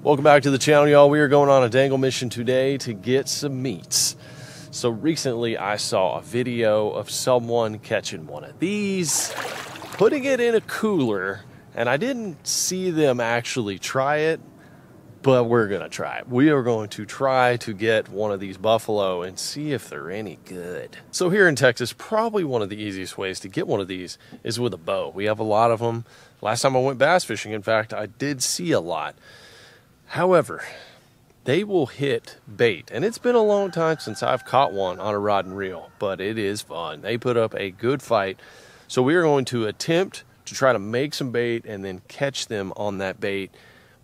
Welcome back to the channel, y'all. We are going on a dangle mission today to get some meats. So recently I saw a video of someone catching one of these, putting it in a cooler, and I didn't see them actually try it, but we're going to try it. We are going to try to get one of these buffalo and see if they're any good. So here in Texas, probably one of the easiest ways to get one of these is with a bow. We have a lot of them. Last time I went bass fishing, in fact, I did see a lot. However, they will hit bait. And it's been a long time since I've caught one on a rod and reel, but it is fun. They put up a good fight. So we are going to attempt to try to make some bait and then catch them on that bait,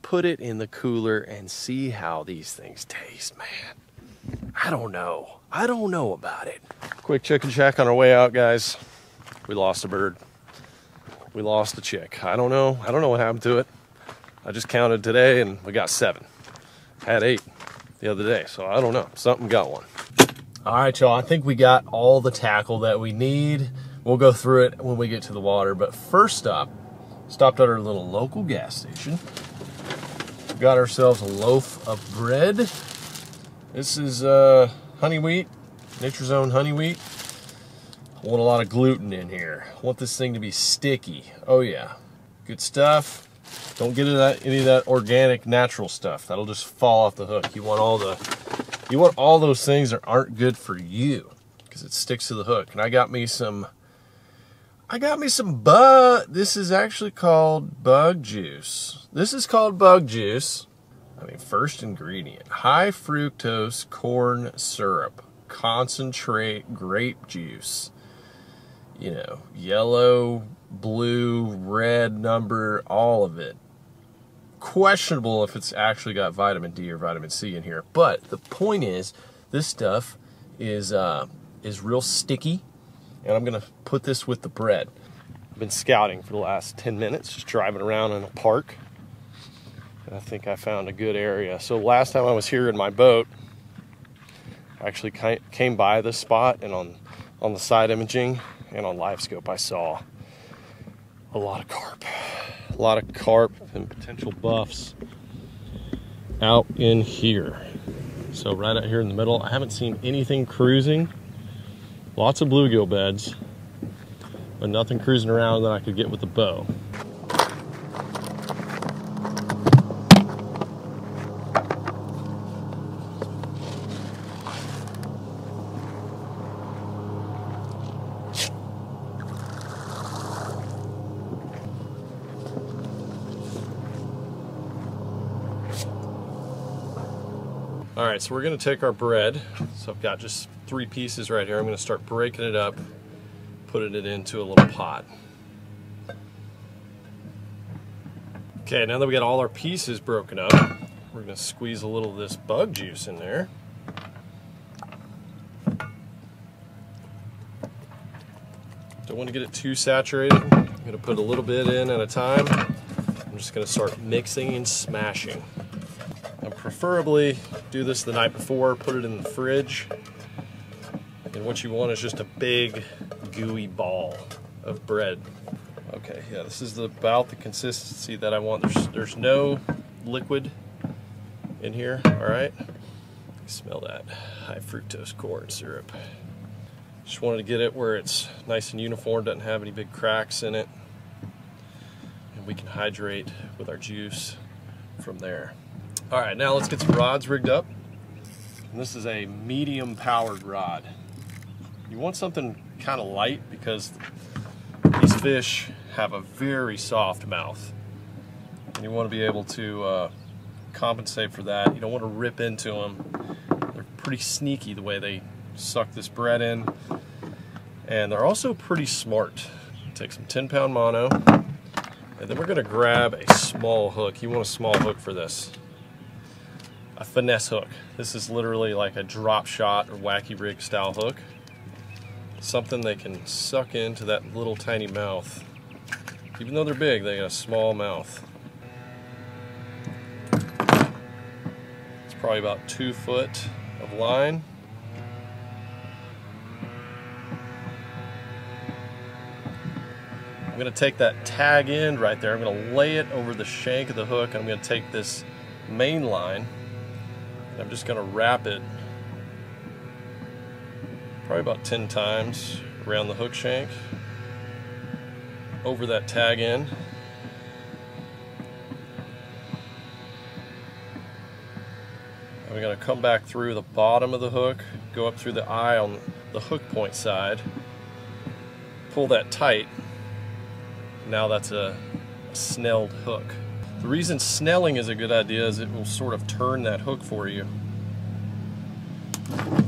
put it in the cooler, and see how these things taste, man. I don't know. I don't know about it. Quick chicken check on our way out, guys. We lost a bird. We lost a chick. I don't know. I don't know what happened to it. I just counted today and we got seven. Had eight the other day, so I don't know. Something got one. All right, y'all. I think we got all the tackle that we need. We'll go through it when we get to the water. But first up, stopped at our little local gas station. Got ourselves a loaf of bread. This is uh, honey wheat, Nature's Own honey wheat. I want a lot of gluten in here. I want this thing to be sticky. Oh yeah, good stuff. Don't get any of that organic, natural stuff. That'll just fall off the hook. You want all the, you want all those things that aren't good for you because it sticks to the hook. And I got me some, I got me some bug. This is actually called bug juice. This is called bug juice. I mean, first ingredient, high fructose corn syrup, concentrate grape juice, you know, yellow, blue, red number, all of it questionable if it's actually got vitamin D or vitamin C in here. But the point is, this stuff is uh, is real sticky, and I'm gonna put this with the bread. I've been scouting for the last 10 minutes, just driving around in a park. And I think I found a good area. So last time I was here in my boat, I actually came by this spot, and on on the side imaging and on LiveScope, I saw a lot of carp a lot of carp and potential buffs out in here. So right out here in the middle, I haven't seen anything cruising. Lots of bluegill beds, but nothing cruising around that I could get with the bow. Right, so we're gonna take our bread. So I've got just three pieces right here. I'm gonna start breaking it up, putting it into a little pot. Okay, now that we got all our pieces broken up, we're gonna squeeze a little of this bug juice in there. Don't want to get it too saturated. I'm gonna put a little bit in at a time. I'm just gonna start mixing and smashing. Preferably do this the night before, put it in the fridge. And what you want is just a big gooey ball of bread. Okay, yeah, this is about the consistency that I want. There's, there's no liquid in here, all right? Smell that high fructose corn syrup. Just wanted to get it where it's nice and uniform, doesn't have any big cracks in it. And we can hydrate with our juice from there. All right, now let's get some rods rigged up. And this is a medium powered rod. You want something kind of light because these fish have a very soft mouth. And you want to be able to uh, compensate for that. You don't want to rip into them. They're pretty sneaky the way they suck this bread in. And they're also pretty smart. Take some 10 pound mono. And then we're going to grab a small hook. You want a small hook for this a finesse hook. This is literally like a drop shot or wacky rig style hook. Something they can suck into that little tiny mouth. Even though they're big, they got a small mouth. It's probably about two foot of line. I'm going to take that tag end right there, I'm going to lay it over the shank of the hook, I'm going to take this main line. I'm just going to wrap it probably about 10 times around the hook shank over that tag end. I'm going to come back through the bottom of the hook, go up through the eye on the hook point side, pull that tight. Now that's a, a snelled hook. The reason snelling is a good idea is it will sort of turn that hook for you.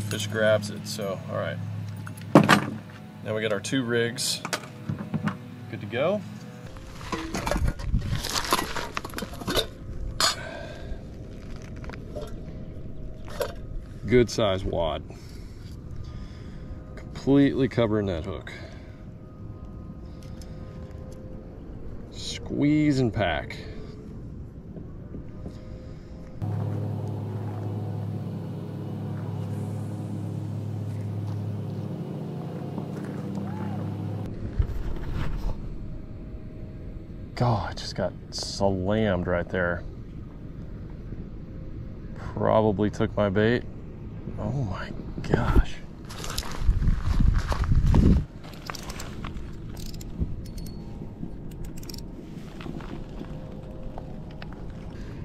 Fish grabs it, so all right. Now we got our two rigs good to go. Good size wad. Completely covering that hook. Squeeze and pack. God, just got slammed right there. Probably took my bait. Oh my gosh.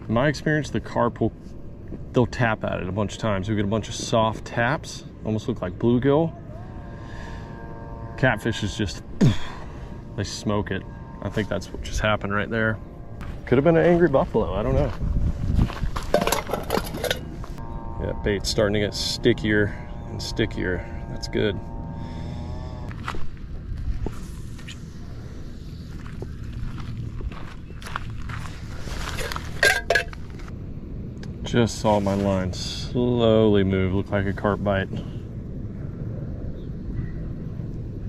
In my experience, the carp will they'll tap at it a bunch of times. We get a bunch of soft taps, almost look like bluegill. Catfish is just they smoke it. I think that's what just happened right there. Could have been an angry buffalo, I don't know. Yeah, bait's starting to get stickier and stickier. That's good. Just saw my line slowly move, look like a carp bite.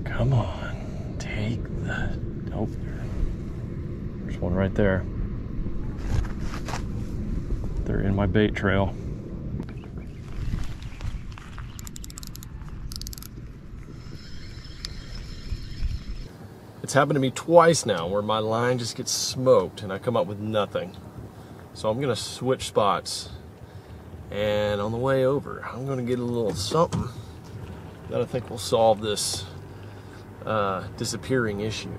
Come on, take the, oh, there's one right there. They're in my bait trail. It's happened to me twice now where my line just gets smoked and I come up with nothing. So I'm gonna switch spots. And on the way over, I'm gonna get a little something that I think will solve this uh, disappearing issue.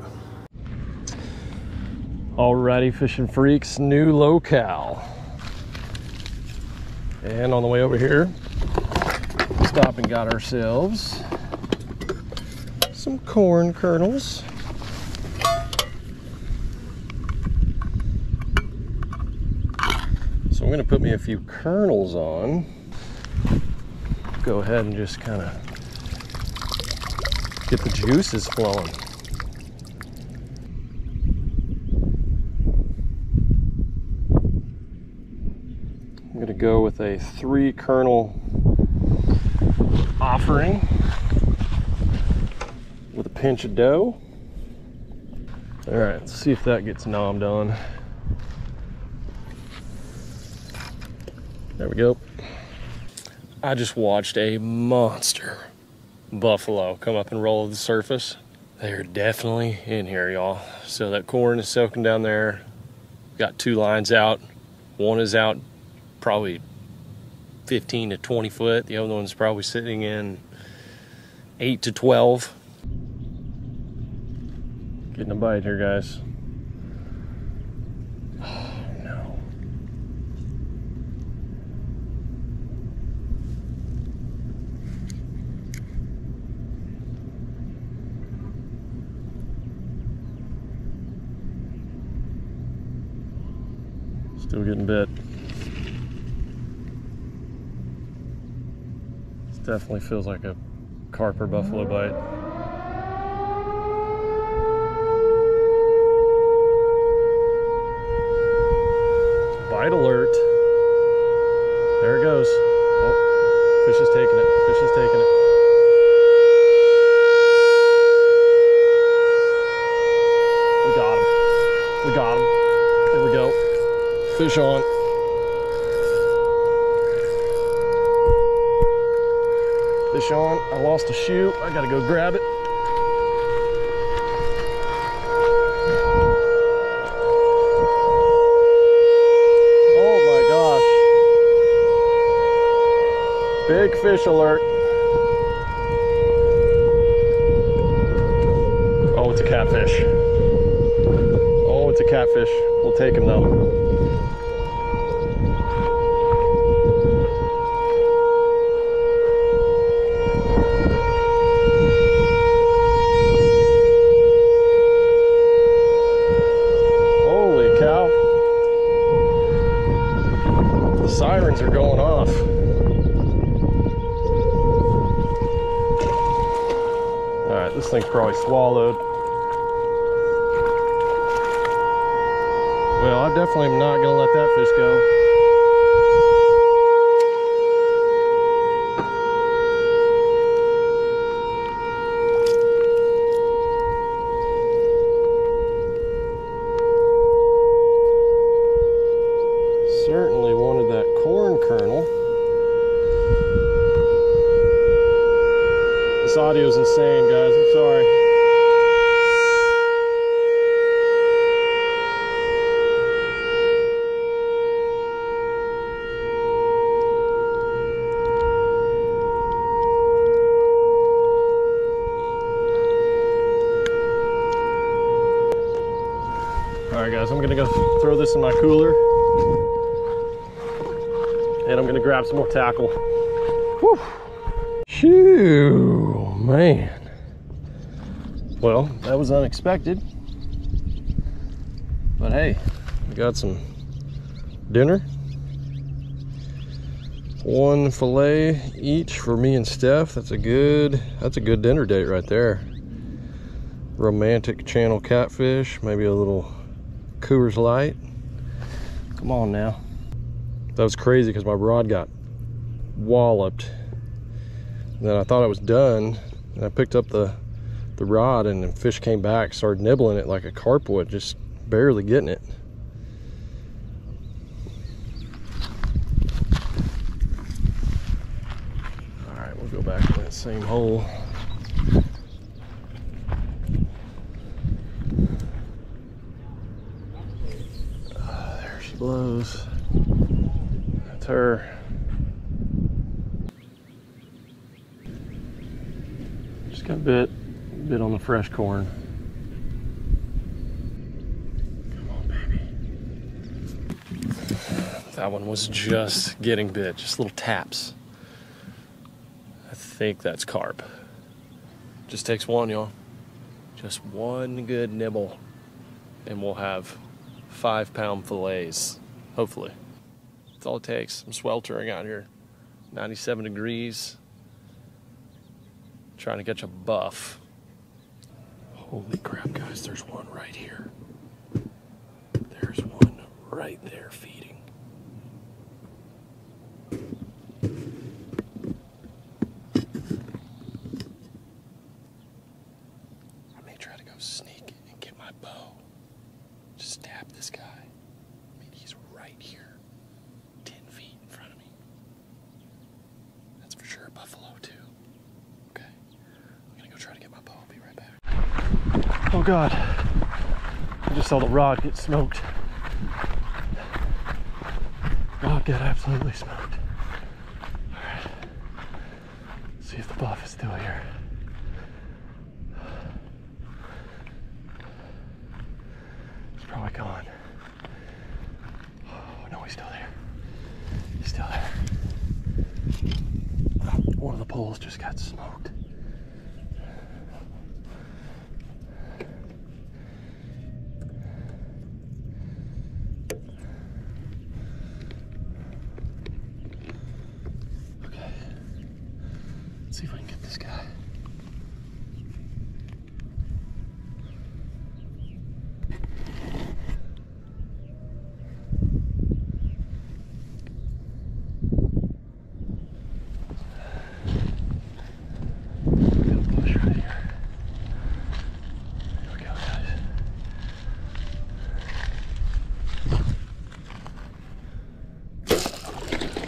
Alrighty, fishing freaks, new locale. And on the way over here, stop and got ourselves some corn kernels. So I'm gonna put me a few kernels on. Go ahead and just kind of get the juices flowing. Go with a three kernel offering with a pinch of dough. All right, let's see if that gets nommed on. There we go. I just watched a monster buffalo come up and roll the surface. They are definitely in here, y'all. So that corn is soaking down there. Got two lines out. One is out probably 15 to 20 foot. The other one's probably sitting in 8 to 12. Getting a bite here, guys. No. Still getting bit. Definitely feels like a carp or buffalo bite. Bite alert. There it goes. Oh, fish is taking it. Fish is taking it. We got him. We got him. There we go. Fish on. fish on. I lost a shoe. I gotta go grab it. Oh my gosh. Big fish alert. Oh, it's a catfish. Oh, it's a catfish. We'll take him though. Swallowed. Well, I definitely am not gonna let that fish go. Certainly wanted that corn kernel. This audio's insane, guys. I'm sorry. All right, guys, I'm gonna go throw this in my cooler and I'm gonna grab some more tackle. Whew. Phew, man. Well, that was unexpected. But hey, we got some dinner. One fillet each for me and Steph. That's a good that's a good dinner date right there. Romantic channel catfish, maybe a little Coors Light. Come on now. That was crazy because my rod got walloped. And then I thought I was done. And I picked up the the rod and the fish came back, started nibbling it like a carp would, just barely getting it. All right, we'll go back to that same hole. Ah, there she blows. That's her. Just got bit, bit on the fresh corn. Come on, baby. That one was just getting bit, just little taps. I think that's carp. Just takes one, y'all. Just one good nibble, and we'll have five pound fillets, hopefully. That's all it takes. I'm sweltering out here. 97 degrees. Trying to catch a buff. Holy crap, guys, there's one right here. There's one right there feeding. I may try to go sneak and get my bow. Just stab this guy. I mean, he's right here, 10 feet in front of me. That's for sure a buffalo, too. Okay. I'm gonna go try to get my bow. I'll be right back. Oh, Oh god. I just saw the rod get smoked. Rod got absolutely smoked. All right. See if the buff is still here.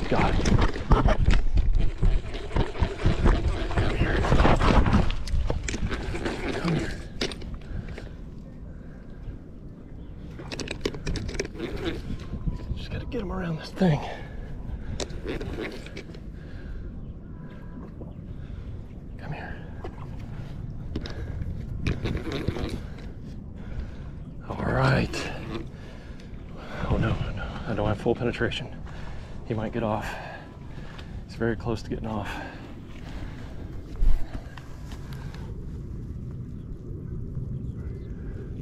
God. Come Just gotta get him around this thing. Come here. All right. Oh no, no, I don't have full penetration. He might get off. He's very close to getting off.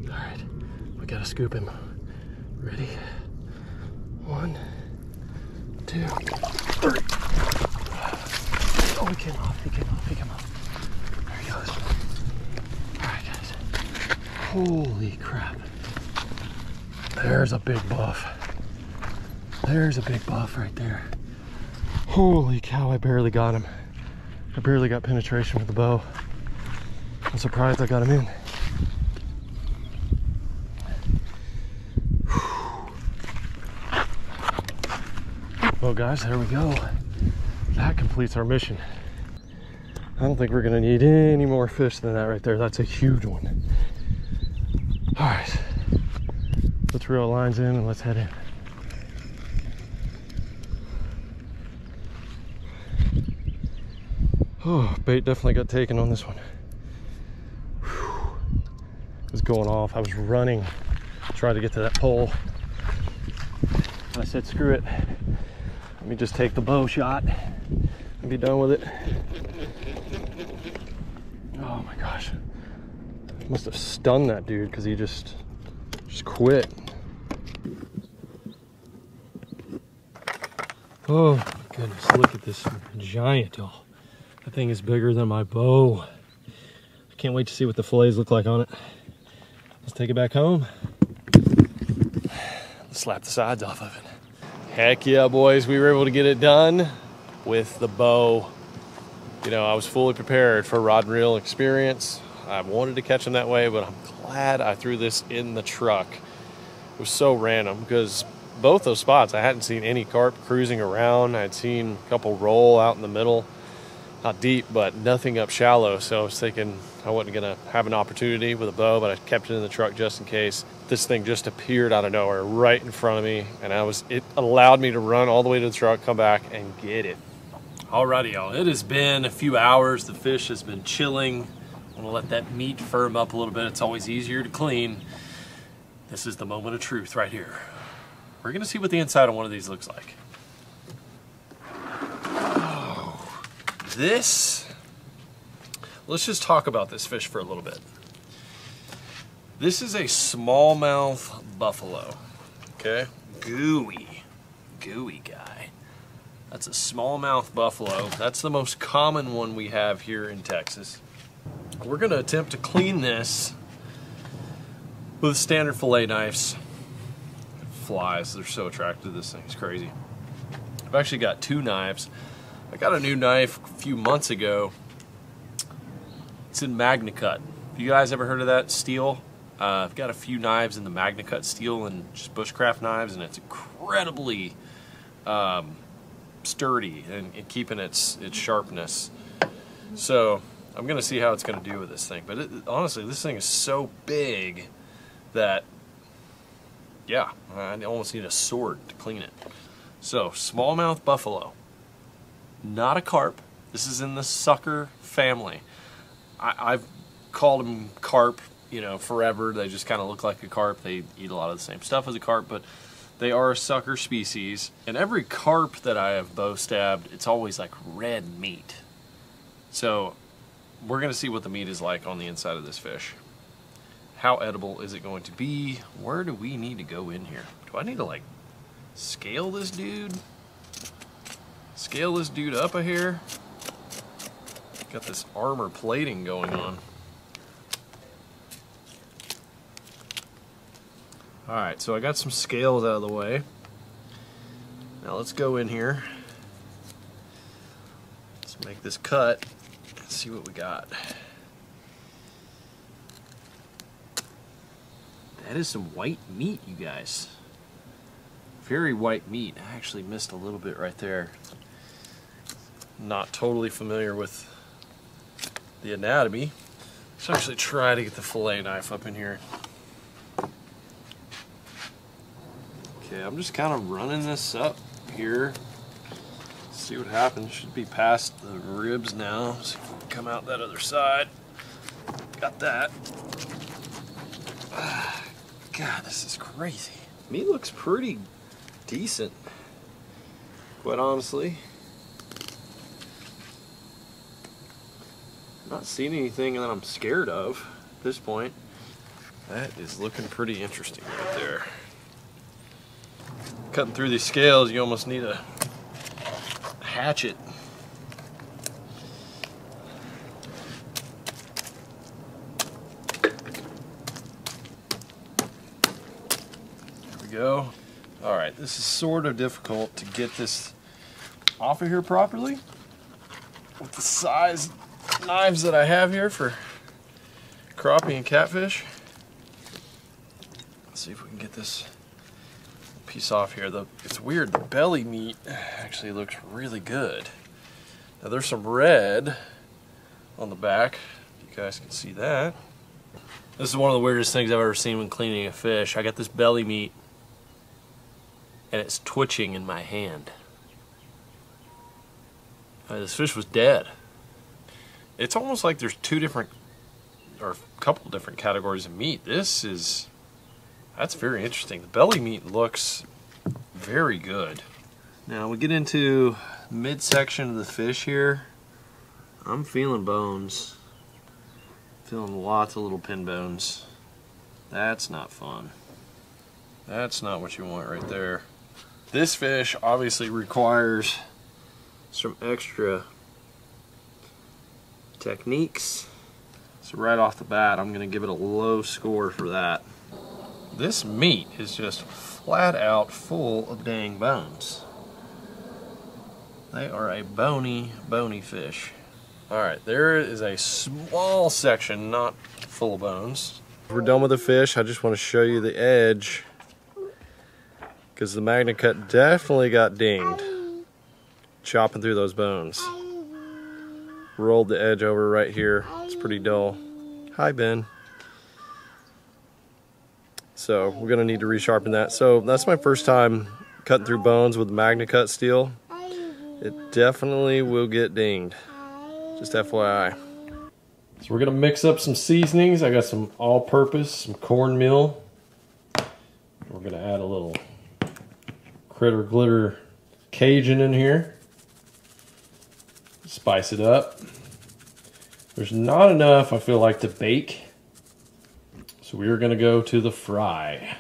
All right, we gotta scoop him. Ready? One, two, three. Oh, he came off, he came off, he came off. There he goes. All right, guys. Holy crap. There's a big buff. There's a big buff right there. Holy cow, I barely got him. I barely got penetration with the bow. I'm surprised I got him in. Well, guys, there we go. That completes our mission. I don't think we're gonna need any more fish than that right there. That's a huge one. All right, let's reel lines in and let's head in. Oh, bait definitely got taken on this one. Whew. It was going off. I was running, trying to get to that pole. I said, screw it. Let me just take the bow shot and be done with it. Oh my gosh. Must have stunned that dude because he just just quit. Oh my goodness, look at this giant. Oh, that thing is bigger than my bow. I can't wait to see what the fillets look like on it. Let's take it back home. Let's slap the sides off of it. Heck yeah, boys, we were able to get it done with the bow. You know, I was fully prepared for rod and reel experience. I wanted to catch them that way, but I'm glad I threw this in the truck. It was so random because both those spots I hadn't seen any carp cruising around. I'd seen a couple roll out in the middle, not deep, but nothing up shallow. So I was thinking I wasn't gonna have an opportunity with a bow, but I kept it in the truck just in case. This thing just appeared out of nowhere right in front of me, and I was it allowed me to run all the way to the truck, come back, and get it. Alrighty, y'all. It has been a few hours. The fish has been chilling. I'm gonna let that meat firm up a little bit. It's always easier to clean. This is the moment of truth right here. We're gonna see what the inside of one of these looks like. This, let's just talk about this fish for a little bit. This is a smallmouth buffalo, okay? Gooey, gooey guy. That's a smallmouth buffalo. That's the most common one we have here in Texas. We're gonna attempt to clean this with standard fillet knives. Flies, they're so attracted to this thing, it's crazy. I've actually got two knives. I got a new knife a few months ago. It's in MagnaCut. You guys ever heard of that steel? Uh, I've got a few knives in the MagnaCut steel and just bushcraft knives, and it's incredibly um, sturdy and, and, keeping its its sharpness. So I'm gonna see how it's gonna do with this thing. But it, honestly, this thing is so big that yeah, I almost need a sword to clean it. So smallmouth buffalo, not a carp. This is in the sucker family. I, I've called them carp, you know, forever. They just kind of look like a carp. They eat a lot of the same stuff as a carp, but they are a sucker species. And every carp that I have bow stabbed, it's always like red meat. So we're going to see what the meat is like on the inside of this fish. How edible is it going to be? Where do we need to go in here? Do I need to like scale this dude? Scale this dude up a hair? Got this armor plating going on. Alright, so I got some scales out of the way. Now let's go in here. Let's make this cut and see what we got. That is some white meat, you guys. Very white meat. I actually missed a little bit right there. Not totally familiar with the anatomy. Let's actually try to get the fillet knife up in here. Okay, I'm just kind of running this up here. See what happens. Should be past the ribs now. See if we can come out that other side. Got that. God, this is crazy. Meat looks pretty decent. Quite honestly. Not seeing anything that I'm scared of at this point. That is looking pretty interesting right there. Cutting through these scales, you almost need a hatchet. There we go. All right, this is sort of difficult to get this off of here properly with the size knives that I have here for crappie and catfish. Let's see if we can get this piece off here. The, it's weird, the belly meat actually looks really good. Now there's some red on the back. You guys can see that. This is one of the weirdest things I've ever seen when cleaning a fish. I got this belly meat and it's twitching in my hand. Uh, this fish was dead. It's almost like there's two different, or a couple different categories of meat. This is, that's very interesting. The belly meat looks very good. Now we get into midsection of the fish here. I'm feeling bones. Feeling lots of little pin bones. That's not fun. That's not what you want right there. This fish obviously requires some extra techniques. So right off the bat, I'm gonna give it a low score for that. This meat is just flat out full of dang bones. They are a bony, bony fish. All right, there is a small section not full of bones. We're done with the fish. I just want to show you the edge because the MagnaCut definitely got dinged chopping through those bones. Rolled the edge over right here. It's pretty dull. Hi, Ben. So we're gonna need to resharpen that. So that's my first time cutting through bones with MagnaCut steel. It definitely will get dinged. Just FYI. So we're gonna mix up some seasonings. I got some all-purpose, some cornmeal. We're gonna add a little critter glitter Cajun in here. Spice it up. There's not enough, I feel like, to bake. So we are gonna go to the fry.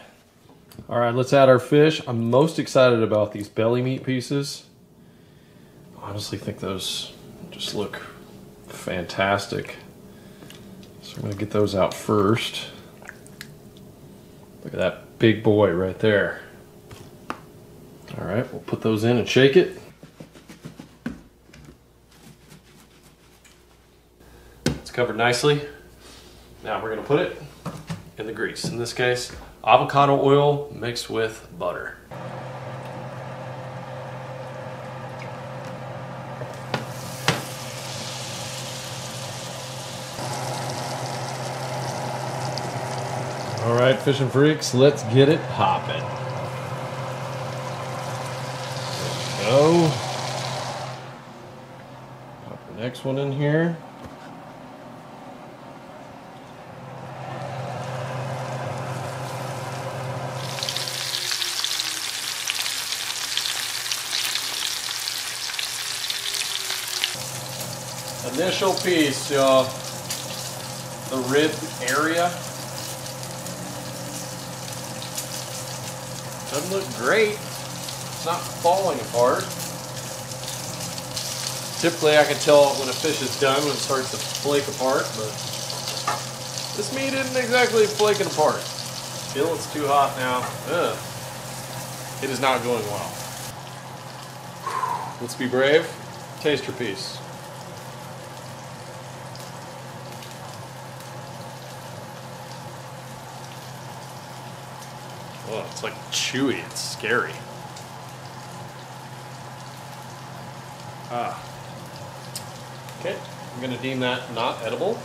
All right, let's add our fish. I'm most excited about these belly meat pieces. I honestly think those just look fantastic. So I'm gonna get those out first. Look at that big boy right there. All right, we'll put those in and shake it. Covered nicely. Now we're gonna put it in the grease. In this case, avocado oil mixed with butter. All right, fishing freaks, let's get it popping. Go. Pop the next one in here. Initial piece, y'all. The rib area. Doesn't look great. It's not falling apart. Typically I can tell when a fish is done when it starts to flake apart, but this meat isn't exactly flaking apart. Feel it's too hot now. Ugh. It is not going well. Let's be brave. Taste your piece. Oh, it's like chewy. It's scary. Ah. Okay, I'm gonna deem that not edible.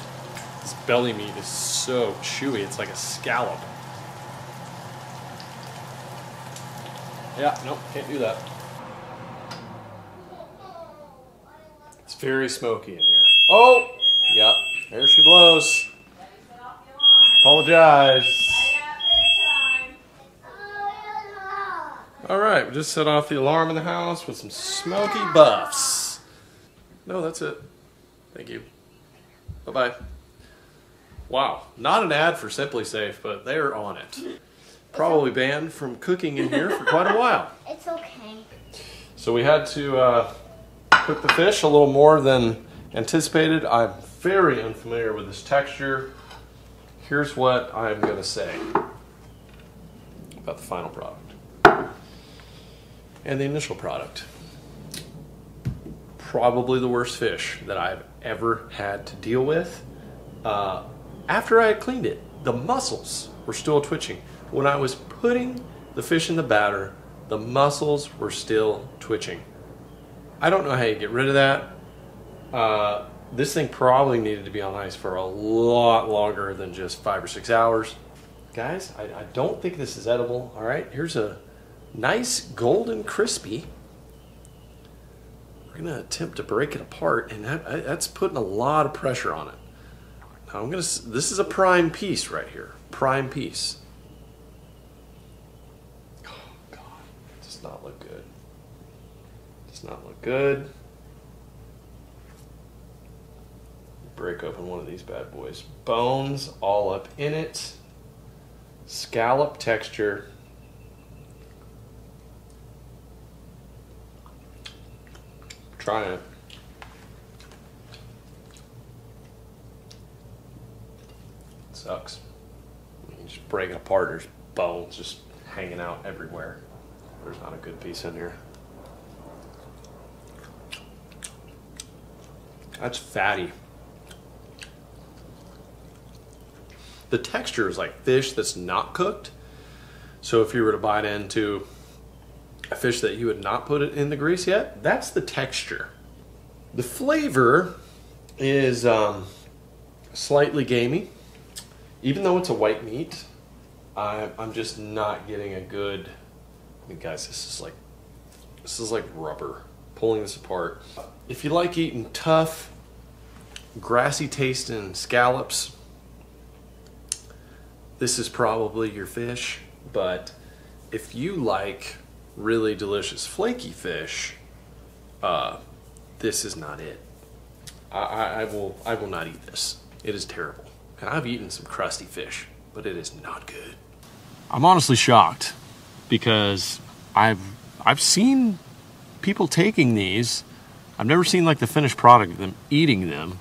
This belly meat is so chewy, it's like a scallop. Yeah, nope, can't do that. It's very smoky in here. Oh! Yep, there she blows. Apologize. All right, we just set off the alarm in the house with some smoky buffs. No, that's it. Thank you. Bye-bye. Wow, not an ad for SimpliSafe, but they're on it. Probably banned from cooking in here for quite a while. It's okay. So we had to uh, cook the fish a little more than anticipated. I'm very unfamiliar with this texture. Here's what I'm gonna say about the final product and the initial product. Probably the worst fish that I've ever had to deal with. Uh, after I had cleaned it, the muscles were still twitching. When I was putting the fish in the batter, the muscles were still twitching. I don't know how you get rid of that. Uh, this thing probably needed to be on ice for a lot longer than just five or six hours. Guys, I, I don't think this is edible. All right, here's a nice golden crispy. We're gonna attempt to break it apart, and that, that's putting a lot of pressure on it. Now I'm gonna. This is a prime piece right here. Prime piece. Oh God, does not look good. Does not look good. Break open one of these bad boys. Bones all up in it. Scallop texture. Try it. Sucks. You just break it apart, there's bones just hanging out everywhere. There's not a good piece in here. That's fatty. The texture is like fish that's not cooked. So if you were to bite into fish that you had not put it in the grease yet, that's the texture. The flavor is um, slightly gamey. Even though it's a white meat, I, I'm just not getting a good. I mean, guys, this is like this is like rubber. Pulling this apart. If you like eating tough, grassy tasting scallops, this is probably your fish. But if you like really delicious flaky fish, uh, this is not it. I, I, I, will I will not eat this. It is terrible. And I've eaten some crusty fish, but it is not good. I'm honestly shocked because I've I've seen people taking these. I've never seen like the finished product of them eating them.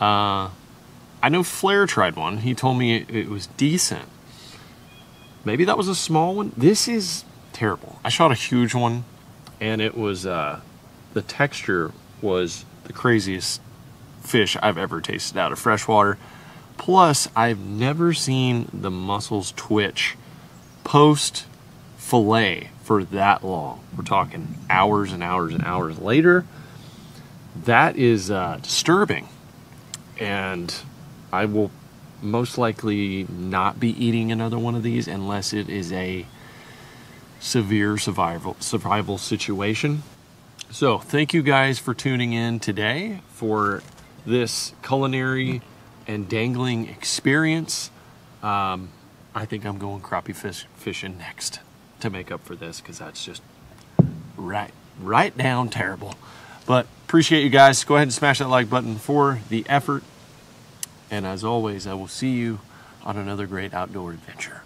Uh, I know Flair tried one. He told me it, it was decent. Maybe that was a small one. This is terrible. I shot a huge one, and it was uh, the texture was the craziest fish I've ever tasted out of freshwater. Plus, I've never seen the muscles twitch post fillet for that long. We're talking hours and hours and hours later. That is uh, disturbing, and I will most likely not be eating another one of these unless it is a severe survival survival situation. So, thank you guys for tuning in today for this culinary and dangling experience. Um, I think I'm going crappie fish fishing next to make up for this because that's just right right down terrible. But appreciate you guys. Go ahead and smash that like button for the effort. And as always, I will see you on another great outdoor adventure.